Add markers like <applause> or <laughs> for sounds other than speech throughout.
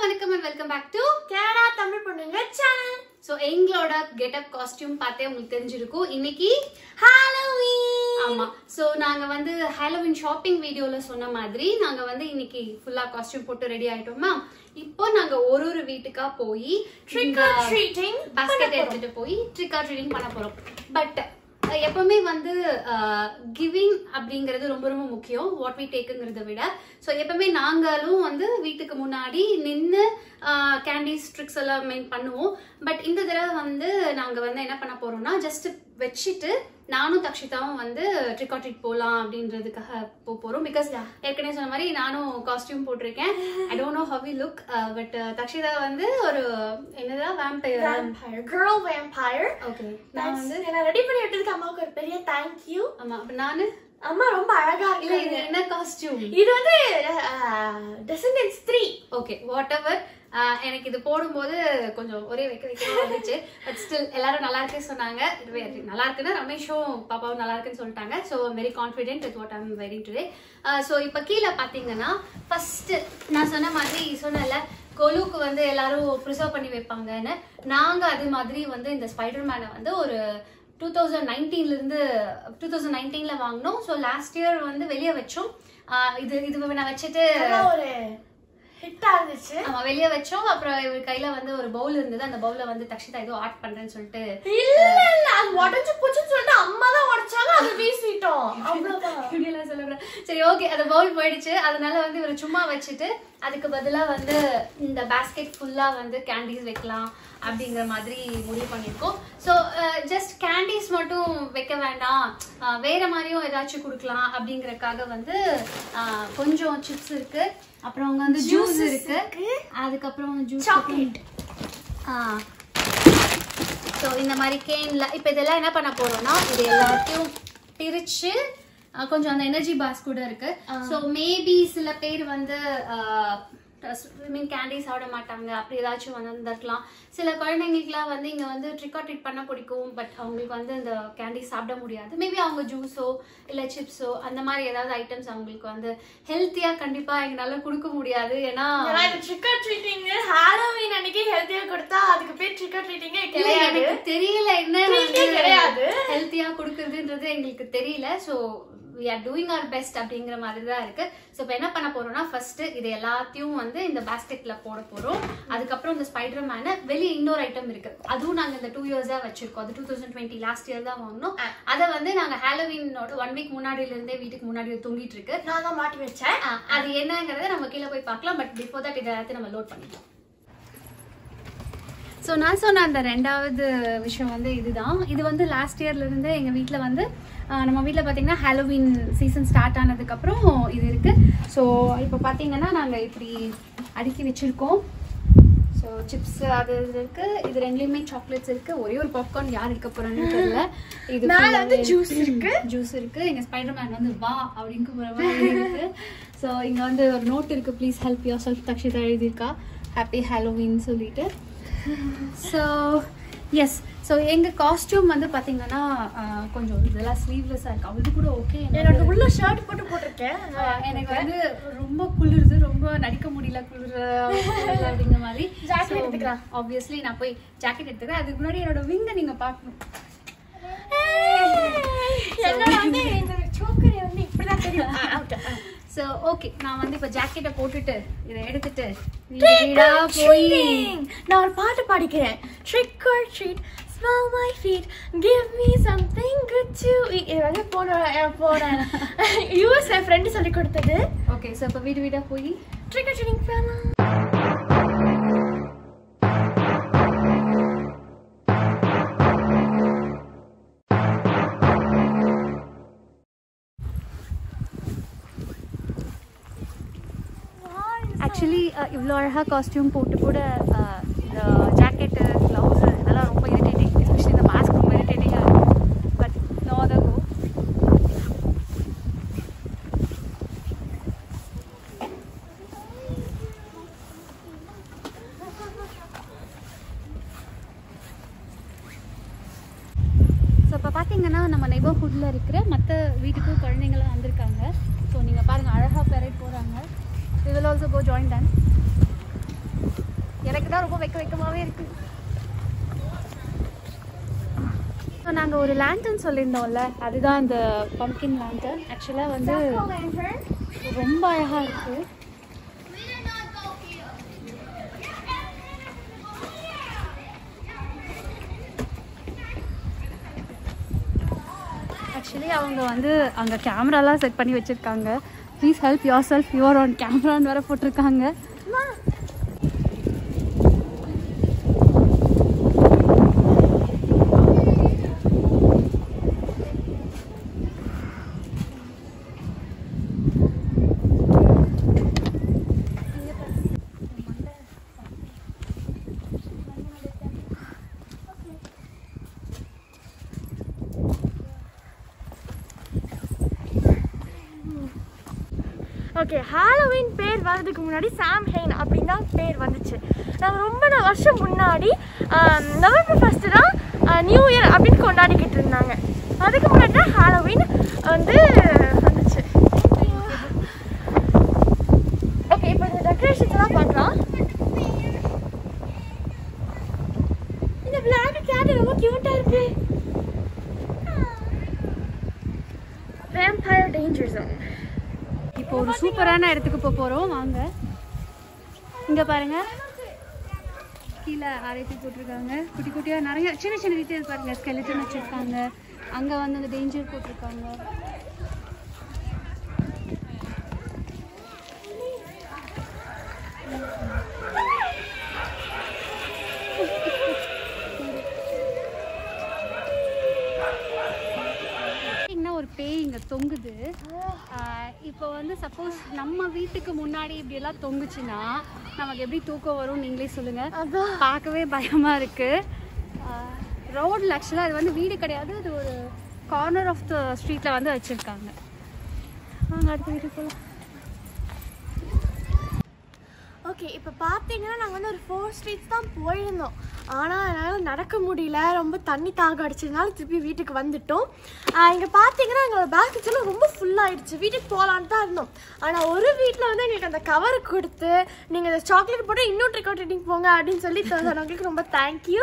வணக்கம் and welcome back to Canada Tamil பொண்ணுங்க channel so எங்களோட கெட்டப் காஸ்டியூம் பார்த்தே உங்களுக்கு தெரிஞ்சிருக்கும். இன்னைக்கு ஹாலோவீன் ஆமா. ஸோ நாங்க வந்து ஹாலோவின் ஷாப்பிங் வீடியோல சொன்ன மாதிரி நாங்க வந்து இன்னைக்கு ஃபுல்லா காஸ்டியூம் போட்டு ரெடி ஆயிட்டோமா இப்போ நாங்க ஒரு ஒரு வீட்டுக்கா போய் ட்ரிக் ஆர் ட்ரீட்டிங் பாஸ்கெட் எடுத்துட்டு போய் ட்ரிக் ஆர் ட்ரீட்டிங் பண்ண போறோம். பட் எப்பவுமே வந்து கிவிங் அப்படிங்கிறது ரொம்ப ரொம்ப முக்கியம் வாட் வி டேக்குங்கிறத விட. ஸோ எப்பவுமே நாங்களும் வந்து வீட்டுக்கு முன்னாடி நின்று கேண்டிஸ் ட்ரிக்ஸ் எல்லாம் மெயின் பண்ணுவோம். பட் இந்த தடவை வந்து நாங்கள் வந்து என்ன பண்ண போகிறோம்னா ஜஸ்ட் வச்சுட்டு நானும் தக்ஷிதாவும் வந்து ட்ரிக் ஆர் ட்ரீட் போகலாம் அப்படின்றதுக்காக போக போகிறோம் பிகாஸ் ஏற்கனவே சொன்ன மாதிரி நானும் காஸ்டியூம் போட்டிருக்கேன். I don't know how look but Thakshitha வந்து ஒரு என்னதான் வேம்பயர் கேர்ள் வேம்பயர் ஓகே நான் வந்து என்ன ரெடி பண்ணி விட்டதுக்கு அம்மாவுக்கு ஒரு பெரிய தேங்க் யூ ஆமா அப்ப நானு? அம்மா ரொம்ப அழகா இல்ல இருக்கு இது என்ன காஸ்டியூம் இது வந்து descendants three okay whatever எனக்கு இது போடும்போது கொஞ்சம் ஒரே வைக்க வைக்கவே வந்துச்சு. பட் ஸ்டில் எல்லாரும் நல்லா இருக்கே சொன்னாங்க. நல்லா இருக்குன்னா ரமேஷும் பாப்பாவும் நல்லா இருக்குன்னு சொல்லிட்டாங்க. So very confident with what I'm very today so இப்போ கீழே பார்த்தீங்கன்னா ஃபர்ஸ்ட் நான் சொன்ன மாதிரி சொன்னல கொலுக்கு வந்து எல்லாரும் ப்ரிசர்வ் பண்ணி வைப்பாங்கன்னு. நாங்கள் அது மாதிரி வந்து இந்த ஸ்பைடர் மேனை வந்து ஒரு டூ தௌசண்ட் நைன்டீன்லேருந்து டூ தௌசண்ட் நைன்டீனில் வாங்கினோம். ஸோ லாஸ்ட் இயர் வந்து வெளியே வச்சோம். இது இது நான் வச்சுட்டு ஹிட்டா இருந்துச்சு ஆமா வெளியே வச்சோம். அப்புறம் இவர் கையில வந்து ஒரு பவுல் இருந்தது. அந்த பவுல வந்து தக்ஷிதா ஏதோ ஆர்ட் பண்றேன்னு சொல்லிட்டு இல்ல இல்ல அது உடஞ்சு போச்சுன்னு சொல்லிட்டு அம்மா தான் உடைச்சாங்க. அதை வீசிட்டோம். அவ்வளவுதான். சொல்லக்கூடாது சரி ஓகே அந்த பவுல் போயிடுச்சு. அதனால வந்து இவர் சும்மா வச்சுட்டு அதுக்கு பதிலா வந்து இந்த பேஸ்கெட் ஃபுல்லா வந்து கேண்டீஸ் வைக்கலாம் அப்படிங்கிற மாதிரி முடிவு பண்ணியிருக்கோம். ஸோ ஜஸ்ட் கேண்டீஸ் மட்டும் வைக்க வேண்டாம். அஹ், வேற மாதிரியும் ஏதாச்சும் கொடுக்கலாம் அப்படிங்கறக்காக வந்து அஹ், கொஞ்சம் சிப்ஸ் இருக்கு. அப்புறம் அங்க வந்து ஜூஸ் இருக்கு. அதுக்கப்புறம் ஜூஸ் சாக்லேட் ஸோ இந்த மாதிரி கேன்ல இப்போ இதெல்லாம் என்ன பண்ண போறோம்னா இது எல்லாத்தையும் பிரிச்சு அஹ், கொஞ்சம் அந்த எனர்ஜி பாஸ் கூட இருக்கு. ஸோ மேபி சில பேர் வந்து மீன் கேண்டி சாப்பிட மாட்டாங்க. அப்படி ஏதாச்சும் வந்து இருந்திருக்கலாம் சில குழந்தைங்களுக்குலாம் வந்து இங்க வந்து ட்ரிக் ட்ரீட் பண்ண பிடிக்கும். பட் அவங்களுக்கு வந்து இந்த கேண்டி சாப்பிட முடியாது. மேபி அவங்க ஜூஸோ இல்ல சிப்ஸோ அந்த மாதிரி ஏதாவது ஐட்டம்ஸ் அவங்களுக்கு வந்து ஹெல்த்தியா கண்டிப்பா எங்களால கொடுக்க முடியாது. ஏன்னா ட்ரிக் ஆர் ட்ரீட்டிங் ஹாலோவீன் அன்னைக்கு ஹெல்த்தியா கொடுத்தா அதுக்கு பேர் ட்ரிக் ஆர் ட்ரீட்டிங்கே கிடையாது. தெரியல என்ன கிடையாது. ஹெல்த்தியா கொடுக்குறதுன்றது எங்களுக்கு தெரியல. So we are doing our best அப்படிங்கிற மாதிரி தான் இருக்கு. ஸோ இப்போ என்ன பண்ண போறோம்னா ஃபர்ஸ்ட் இது எல்லாத்தையும் வந்து இந்த பாஸ்கெட்ல போட போறோம். அதுக்கப்புறம் இந்த ஸ்பைடர் மேன வெளியே இன்னொரு ஐட்டம் இருக்கு. அதுவும் நாங்க இந்த டூ இயர்ஸா வச்சிருக்கோம். அது two thousand twenty last year தான் வாங்கினோம். அதை வந்து நாங்க ஹாலோவினோட ஒன் வீக் முன்னாடில இருந்தே வீட்டுக்கு முன்னாடி தொங்கிட்டு இருக்கு. நான் தான் மாட்டி வச்சேன். அது என்னங்கிறத நம்ம கீழே போய் பார்க்கலாம். பட் பிஃபோர் தட் இதை எல்லாத்தையும் நம்ம லோட் பண்ணிக்கலாம். ஸோ நான் சொன்ன அந்த ரெண்டாவது விஷயம் வந்து இதுதான். இது வந்து லாஸ்ட் இயர்லேருந்து எங்கள் வீட்டில் வந்து நம்ம வீட்டில் பார்த்தீங்கன்னா ஹாலோவின் சீசன் ஸ்டார்ட் ஆனதுக்கப்புறம் இது இருக்குது ஸோ இப்போ பார்த்தீங்கன்னா நாங்கள் இப்படி அடுக்கி வச்சுருக்கோம். ஸோ சிப்ஸ் அது இது இருக்கு. இது ரெண்டுலேயுமே சாக்லேட்ஸ் இருக்கு. ஒரே ஒரு பாப்கார்ன் யார் இருக்க போறாங்கன்னு தெரியல. இது மேல வந்து juice இருக்கு. <clears throat> ஜூஸ் இருக்கு. எங்க ஸ்பைடர் மேன் வந்து வா அப்படின்னு கூப்பிடுற மாதிரி இருக்கு. ஸோ இங்க வந்து ஒரு நோட் இருக்கு. Please help yourself Dakshita எழுதியிருக்கா. ஹாப்பி ஹாலோவின் சொல்லிட்டு. ஸோ எஸ் ஸோ எங்க காஸ்டியூம் வந்து பாத்தீங்கன்னா ஆஹ், கொஞ்சம் இதெல்லாம் ஸ்லீவ்லெஸ்ஸாக இருக்கு. அவளுக்கு கூட ஓகே என்னோட உள்ள ஷர்ட் போட்டு போட்டிருக்கேன். எனக்கு வந்து ரொம்ப குளிருது. ரொம்ப நடிக்க முடியல குளிர் அப்படிங்கிற மாதிரி. Jacket எடுத்துக்கலாம். ஆப்வியஸ்லி நான் போய் ஜாக்கெட் எடுத்துக்கிறேன். அதுக்கு முன்னாடி என்னோட விங்கை நீங்க பார்க்கணும். என்னோட வந்து இந்த சோக்கரி வந்து இப்படிதான் தெரியும். ஸோ ஓகே நான் வந்து இப்போ ஜாக்கெட்டை போட்டுட்டு இதை எடுத்துட்டு வீடு போய். நான் ஒரு பாட்டு பாடிக்கிறேன். Trick or treat smell my feet. Give me something good to eat. இது வந்து போன போன யூஎஸ் என் ஃப்ரெண்டு சொல்லி கொடுத்தது. ஓகே ஸோ இப்போ வீடு வீடா போய். ட்ரிக் ஆர் ட்ரீட்டிங் போகலாம் ஆக்சுவலி இவ்வளோ அழகாக காஸ்டியூம் போட்டு கூட uh, இந்த ஜாக்கெட்டு க்ளவுஸு இதெல்லாம் ரொம்ப இரிட்டேட்டிங் எஸ்பெஷலி இந்த மாஸ்க் ரொம்ப இரிட்டேட்டிங்காக இருக்கும். But no other go so இப்போ பார்த்தீங்கன்னா நம்ம நெய்பர்ஹுட்டில் இருக்கிற மற்ற வீட்டுக்கும் குழந்தைங்களாம் வந்திருக்காங்க. ஸோ நீங்கள் பாருங்கள் அழகாக பெரேட் போகிறாங்க we will also go join them. எனக்கு தான் ரொம்ப வெக்க வெக்கமாகவே இருக்கு. ஸோ நாங்கள் ஒரு லேண்டன் சொல்லியிருந்தோம்ல அதுதான் அந்த பம்கின் லேண்டன் ஆக்சுவலாக வந்து ரொம்ப அழகாக இருக்குது ஆக்சுவலி அவங்க வந்து அங்கே கேமராலாம் செட் பண்ணி வச்சுருக்காங்க. Please help yourself your own கேமரான்னு வேற போட்டிருக்காங்க. ஓகே ஹாலோவின் பேர் வர்றதுக்கு முன்னாடி சாம் ஹெயின் அப்படின்னு தான் பேர் வந்துச்சு. நாங்கள் ரொம்ப வருஷம் முன்னாடி நவம்பர் ஃபஸ்ட்டு தான் நியூ இயர் அப்படின்னு கொண்டாடிக்கிட்டு இருந்தாங்க. அதுக்கு முன்னாடி தான் ஹாலோவின் வந்து வந்துச்சு ஓகே இப்போ இந்த டெக்கரேஷன்ஸ் எல்லாம் பார்க்கலாம் இந்த பிளாக் கேட் ரொம்ப கியூட்டா இருக்கு வேம்பயர் டேஞ்சர் ஜோன் இப்போ ஒரு சூப்பரான இடத்துக்கு போக போகிறோம் வாங்க. இங்கே பாருங்க. கீழே ஆராய்ச்சி போட்டிருக்காங்க. குட்டி குட்டியாக நிறைய சின்ன சின்ன டீட்டெயில் பாருங்கள் ஸ்கெலிட்டன் வச்சுருக்காங்க. அங்கே வந்து அந்த டேஞ்சர் போட்டிருக்காங்க. பேய் இங்கே தொங்குது. இப்போ வந்து சப்போஸ் நம்ம வீட்டுக்கு முன்னாடி இப்படியெல்லாம் தொங்குச்சுன்னா நமக்கு எப்படி தூக்கம் வரும் நீங்களே சொல்லுங்க. அதான் பார்க்கவே பயமா இருக்கு. ரோட்ல ஆக்சுவலாக அது வந்து வீடு கிடையாது. அது ஒரு கார்னர் ஆஃப் த ஸ்ட்ரீட்ல வந்து வச்சிருக்காங்க. வாங்க அடுத்த வீட்டுக்கு போகலாம் ஓகே இப்போ பார்த்தீங்கன்னா நாங்கள் வந்து ஒரு ஃபோர் ஸ்ட்ரீட்ஸ் தான் போயிருந்தோம். ஆனால் என்னால் நடக்க முடியல. ரொம்ப தண்ணி தாக அடிச்சதுனால திருப்பி வீட்டுக்கு வந்துட்டோம். இங்கே பார்த்தீங்கன்னா எங்களோட பேக்கேஜெல்லாம் ரொம்ப ஃபுல்லாகிடுச்சு வீட்டுக்கு போகலான்னு தான் இருந்தோம். ஆனால் ஒரு வீட்டில் வந்து எங்களுக்கு அந்த கவர் கொடுத்து நீங்கள் இந்த சாக்லேட் போட்டு இன்னும் ட்ரிக் ட்ரீட்டிங் போங்க அப்படின்னு சொல்லி சொன்னவங்களுக்கு <laughs> ரொம்ப தேங்க்யூ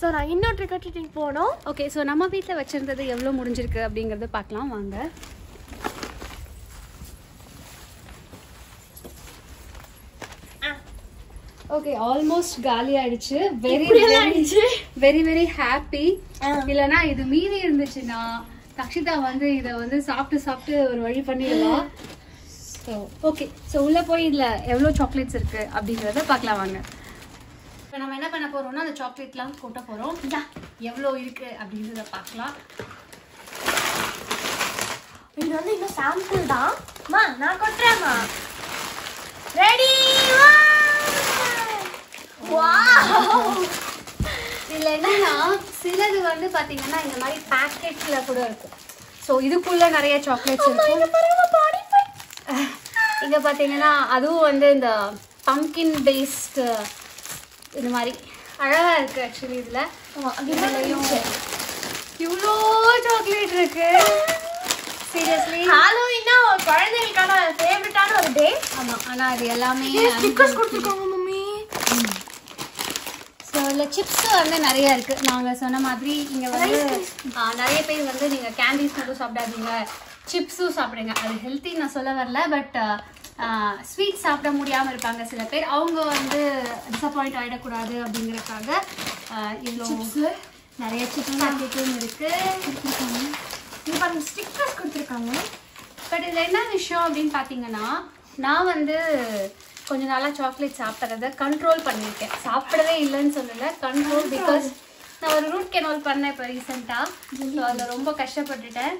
ஸோ நாங்கள் இன்னும் ட்ரிக் ட்ரீட்டிங் போனோம். ஓகே ஸோ நம்ம வீட்டில் வச்சிருந்தது எவ்வளோ முடிஞ்சிருக்கு அப்படிங்கறத பார்க்கலாம் வாங்க. ஓகே ஆல்மோஸ்ட் காலி ஆயிடுச்சு. வெரி. Very very happy. இல்லனா இது மீதி இருந்துச்சுன்னா தக்ஷிதா வந்து இத வந்து சாப்பிட்டு சாப்பிட்டு ஒரு வழி பண்ணிடலாம். ஸோ ஓகே ஸோ உள்ள போய் இதுல எவ்வளோ சாக்லேட்ஸ் இருக்கு அப்படிங்கறத பார்க்கலாம் வாங்க. இப்போ நம்ம என்ன பண்ண போறோம்னா அந்த சாக்லேட்லாம் கொட்ட போறோம். எவ்வளோ இருக்கு அப்படின்றத பார்க்கலாம். இது வந்து இன்னும் சாம்பிள் தான். மா நான் கொட்டுறேம்மா ரெடி இதுல என்னன்னா சிலது வந்து பாத்தீங்கன்னா இந்த மாதிரி பேக்கெட்ல கூட இருக்கும். ஸோ இதுக்குள்ள நிறைய சாக்லேட்ஸ் இருக்கும். இங்க பாத்தீங்கன்னா அதுவும் வந்து இந்த பம்கின் பேஸ்ட் இந்த மாதிரி அழகா இருக்கு ஆக்சுவலி இதுல. இதுலயும் இவ்வளோ சாக்லேட் இருக்கு. சீரியஸ்லி ஹாலோவின்னா குழந்தைகளுக்கான ஃபேவரட்டான ஒரு டே ஆமா ஆனா அது எல்லாமே கொடுத்துருக்காங்க இதில் சிப்ஸ் வந்து நிறைய இருக்கு. நாங்க சொன்ன மாதிரி இங்க வந்து நிறைய பேர் வந்து நீங்க கேண்டீஸ் மட்டும் சாப்பிடாதீங்க. சிப்ஸும் சாப்பிடுங்க. அது ஹெல்த்தி நான் சொல்ல வரல பட் ஸ்வீட் சாப்பிட முடியாம இருப்பாங்க சில பேர். அவங்க வந்து டிசப்பாயிண்ட் ஆயிடக்கூடாது அப்படிங்கறதுக்காக இவ்வளோ நிறைய சிப்ஸ் பாக்கெட்டும் இருக்கு. இது பாருங்க ஸ்டிக்கர்ஸ் கொடுத்துருக்காங்க. பட் இதில் என்ன விஷயம் அப்படின்னு பார்த்தீங்கன்னா நான் வந்து கொஞ்ச நாளாக சாக்லேட் சாப்பிட்றத கண்ட்ரோல் பண்ணியிருக்கேன். சாப்பிடவே இல்லைன்னு சொல்லலை கண்ட்ரோல் பிகாஸ் நான் ஒரு ரூட் கெனால் பண்ணேன் இப்போ ரீசெண்டாக ஸோ அதில் ரொம்ப கஷ்டப்பட்டுட்டேன்.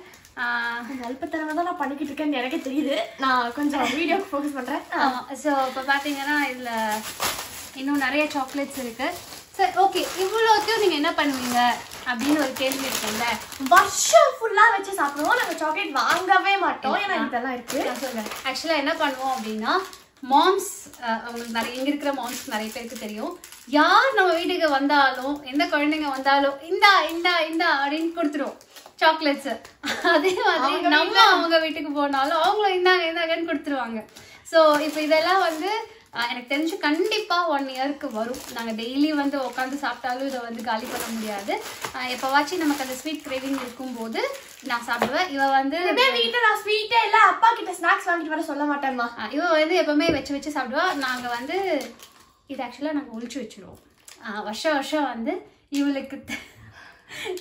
அல்பத்தனமாக தான் நான் பண்ணிக்கிட்டு இருக்கேன்னு எனக்கு தெரியுது. நான் கொஞ்சம் வீடியோக்கு ஃபோக்கஸ் பண்ணுறேன் ஸோ இப்போ பார்த்தீங்கன்னா இதில் இன்னும் நிறைய சாக்லேட்ஸ் இருக்கு. சரி ஓகே இவ்வளோத்தையும் நீங்கள் என்ன பண்ணுவீங்க? அப்படின்னு ஒரு கேள்வி இருக்குல்ல வருஷம் ஃபுல்லாக வச்சு சாப்பிடுவோம். நாங்கள் சாக்லேட் வாங்கவே மாட்டோம். ஏன்னா இதெல்லாம் இருக்கு. நான் சொல்றேன். ஆக்சுவலாக என்ன பண்ணுவோம் அப்படின்னா மாம்ஸ் அவங்களுக்கு நிறைய இங்க இருக்கிற மாம்ஸ் நிறைய பேருக்கு தெரியும். யார் நம்ம வீட்டுக்கு வந்தாலும் எந்த குழந்தைங்க வந்தாலும் இந்தா இந்தா இந்தா அப்படின்னு கொடுத்துருவோம் சாக்லேட்ஸ் அதே மாதிரி நம்ம அவங்க வீட்டுக்கு போனாலும் அவங்களும் இந்தாங்க இந்தாங்கன்னு கொடுத்துருவாங்க. ஸோ இப்போ இதெல்லாம் வந்து எனக்கு தெரிஞ்சு கண்டிப்பா ஒன் இயர்க்கு வரும். நாங்க டெய்லி வந்து உட்காந்து சாப்பிட்டாலும் இதை வந்து காலி பண்ண முடியாது. எப்பவாச்சும் நமக்கு அந்த ஸ்வீட் கிரேவிங் இருக்கும்போது நான் சாப்பிடுவேன். இவ வந்து வீட்டுல நான் ஸ்வீட்டே இல்ல அப்பா கிட்ட ஸ்நாக்ஸ் வாங்கிட்டு வர சொல்ல மாட்டேன்மா. இவ வந்து எப்பவுமே வச்சு வச்சு சாப்பிடுவா. நாங்க வந்து இது ஆக்சுவலா நாங்க ஒழிச்சு வச்சிருவோம். வருஷம் வருஷம் வந்து இவளுக்கு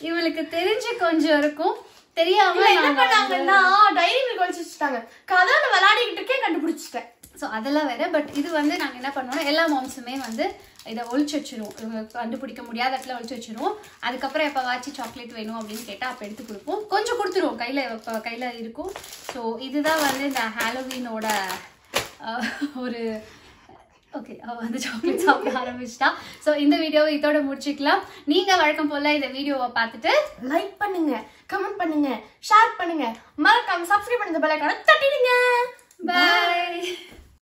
இவளுக்கு தெரிஞ்சு கொஞ்சம் இருக்கும். தெரியாம என்ன பண்ணாங்கன்னா டைரி மில்க் வச்சு வச்சுட்டாங்க. கதவுல விளையாடிக்கிட்டு இருக்கே கண்டுபிடிச்சிட்டேன். ஸோ அதெல்லாம் வேற. பட் இது வந்து நாங்கள் என்ன பண்ணோம்னா எல்லா மாம்ஸுமே வந்து இதை ஒழிச்சு வச்சிருவோம். இவங்க கண்டுபிடிக்க முடியாத இடத்துல ஒழிச்சு வச்சிருவோம். அதுக்கப்புறம் எப்போவாச்சும் சாக்லேட் வேணும் அப்படின்னு கேட்டால் அப்போ எடுத்து கொடுப்போம். கொஞ்சம் கொடுத்துருவோம். கையில் இப்போ கையில் இருக்கும். ஸோ இதுதான் வந்து இந்த ஹாலோவீனோட ஒரு ஓகே அவ வந்து சாக்லேட் சாப்பிட ஆரம்பிச்சிட்டா. ஸோ இந்த வீடியோவை இதோட முடிச்சுக்கலாம். நீங்கள் வழக்கம் போல் இந்த வீடியோவை பார்த்துட்டு லைக் பண்ணுங்க கமெண்ட் பண்ணுங்க ஷேர் பண்ணுங்க. மறக்காம சப்ஸ்கிரைப் பண்ணி பெல் ஐகானை தட்டிடுங்க. பாய்